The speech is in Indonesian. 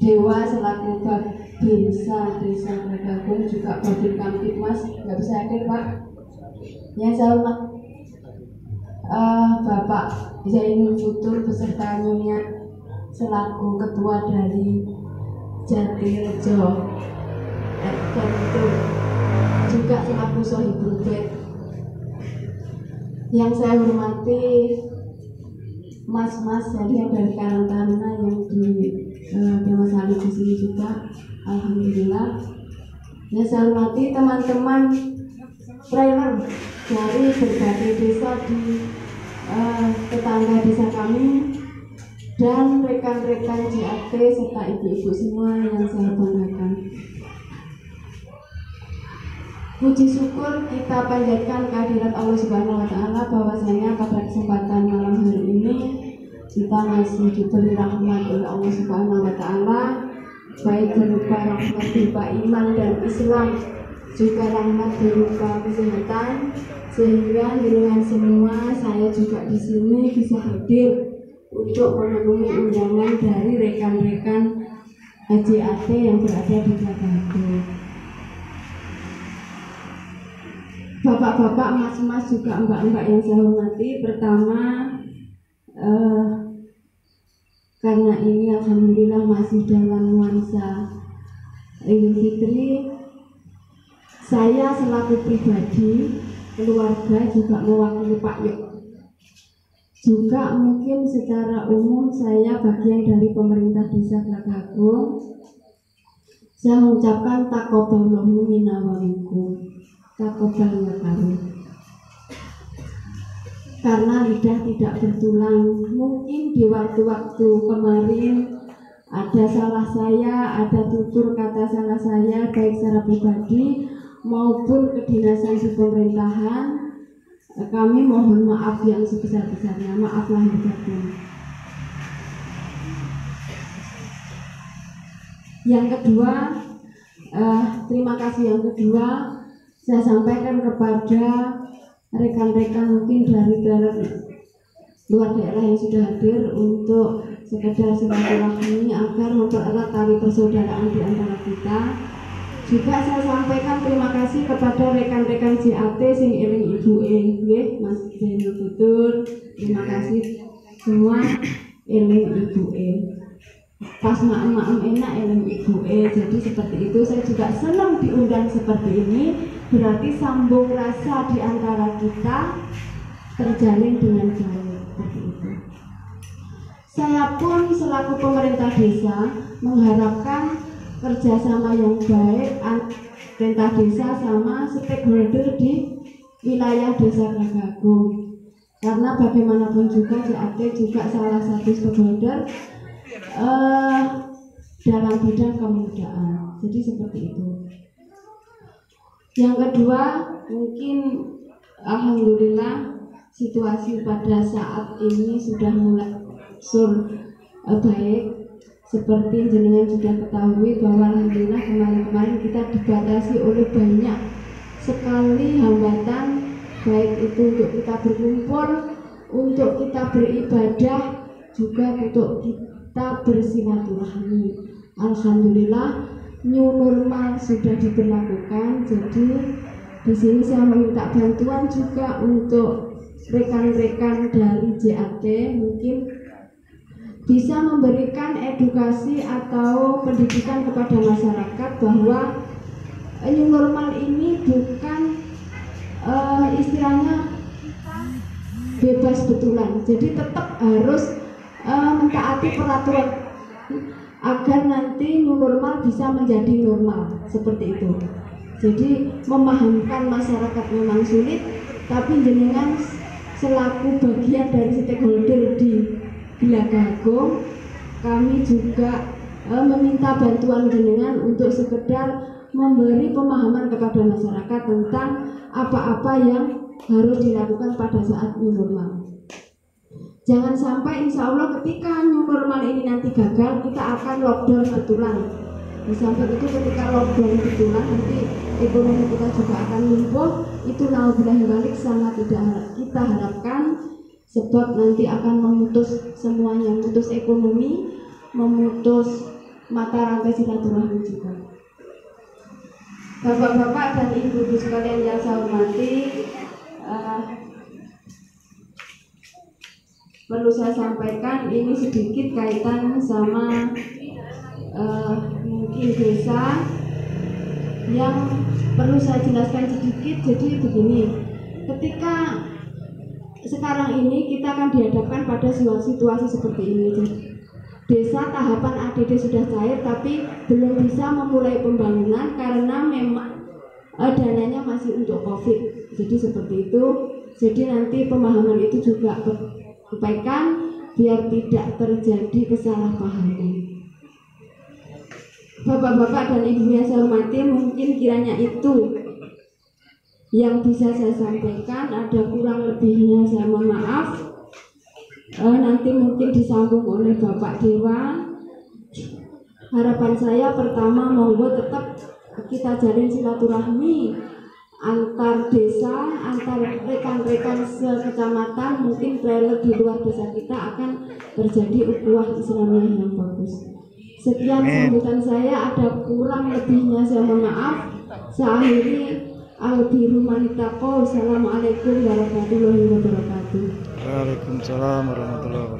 Dewa selaku Babinsa Desa Bergabung juga Babin Kamtipmas nggak bisa hadir Pak. Yang saya hormat eh, Bapak Zainul Futur beserta Nyonya selaku ketua dari Jatirejo Ektor juga selaku Sohibul Bed yang saya hormati mas-mas dari Taruna yang di uh, Dewa Sali di sini juga Alhamdulillah yang saya hormati teman-teman trailer dari berbagai desa di eh, tetangga desa kami dan rekan-rekan JAT serta ibu-ibu semua yang saya banggakan. Puji syukur kita panjatkan kehadirat Allah Subhanahu wa taala bahwasanya pada kesempatan malam hari ini kita masih diberi rahmat oleh Allah Subhanahu wa taala baik berupa rahmat berupa iman dan Islam juga rahmat berupa kesehatan sehingga dengan semua saya juga di sini bisa hadir untuk memenuhi undangan dari rekan-rekan HJAT yang berada di Jakarta. Bapak-bapak, mas-mas juga mbak-mbak yang saya hormati. Pertama, eh, karena ini alhamdulillah masih dalam nuansa Idul Fitri, saya selaku pribadi, keluarga juga mewakili Pak Yuk. Juga mungkin secara umum saya bagian dari pemerintah desa Gragagung. Saya mengucapkan takoballahu minna wa minkum karena lidah tidak bertulang. Mungkin di waktu-waktu kemarin ada salah saya ada tutur kata salah saya baik secara pribadi maupun kedinasan di pemerintahan kami mohon maaf yang sebesar-besarnya. Maaf lahir batin. Yang kedua eh, terima kasih yang kedua. Saya sampaikan kepada rekan-rekan mungkin dari daerah luar daerah yang sudah hadir untuk sekedar silaturahmi agar mempererat tali persaudaraan di antara kita. Juga saya sampaikan terima kasih kepada rekan-rekan JAT sing eling Ibu E, nggih, Mas Zainul Futur. Terima kasih semua eling Ibu E pas maem-maem enak eling ibu eh jadi seperti itu. Saya juga senang diundang seperti ini. Berarti sambung rasa di antara kita terjalin dengan baik seperti itu. Saya pun selaku pemerintah desa mengharapkan kerjasama yang baik antara pemerintah desa sama stakeholder di wilayah desa Ragagung karena bagaimanapun juga JAT juga salah satu stakeholder uh, dalam bidang kemudaan. Jadi seperti itu. Yang kedua, mungkin alhamdulillah situasi pada saat ini sudah mulai sur uh, baik. Seperti jenengan sudah ketahui bahwa alhamdulillah kemarin-kemarin kita dibatasi oleh banyak sekali hambatan baik itu untuk kita berkumpul, untuk kita beribadah, juga untuk kita bersilaturahmi. Alhamdulillah new normal sudah diberlakukan. Jadi di sini saya meminta bantuan juga untuk rekan-rekan dari JAT mungkin bisa memberikan edukasi atau pendidikan kepada masyarakat bahwa new normal ini bukan uh, istilahnya bebas betulan. Jadi tetap harus uh, mentaati peraturan agar nanti normal bisa menjadi normal seperti itu. Jadi memahamkan masyarakat memang sulit, tapi jenengan selaku bagian dari stakeholder di Bilagagung, kami juga eh, meminta bantuan jenengan untuk sekedar memberi pemahaman kepada masyarakat tentang apa-apa yang harus dilakukan pada saat new normal. Jangan sampai insya Allah ketika new normal ini nanti gagal, kita akan lockdown betulan. Di samping itu ketika lockdown betulan nanti ekonomi kita juga akan lumpuh. Itu naudzubillah balik sangat tidak kita harapkan sebab nanti akan memutus semuanya, memutus ekonomi, memutus mata rantai silaturahmi juga. Bapak-bapak dan ibu-ibu sekalian yang saya hormati, uh, perlu saya sampaikan ini sedikit kaitan sama uh, mungkin desa yang perlu saya jelaskan sedikit. Jadi begini, ketika sekarang ini kita akan dihadapkan pada situasi seperti ini. Desa tahapan ADD sudah cair tapi belum bisa memulai pembangunan karena memang uh, dananya masih untuk COVID. Jadi seperti itu. Jadi nanti pemahaman itu juga sampaikan biar tidak terjadi kesalahpahaman. Bapak-bapak dan ibu yang saya hormati mungkin kiranya itu yang bisa saya sampaikan ada kurang lebihnya saya mohon maaf uh, nanti mungkin disambung oleh Bapak Dewa. Harapan saya pertama monggo tetap kita jalin silaturahmi antar desa, antar rekan-rekan sekecamatan, mungkin trailer di luar desa kita akan terjadi ukhuwah Islamiyah yang bagus. Sekian sambutan saya, ada kurang lebihnya saya mohon maaf. Saya akhiri Albiru Manitako. Assalamualaikum warahmatullahi wabarakatuh. Waalaikumsalam warahmatullahi wabarakatuh.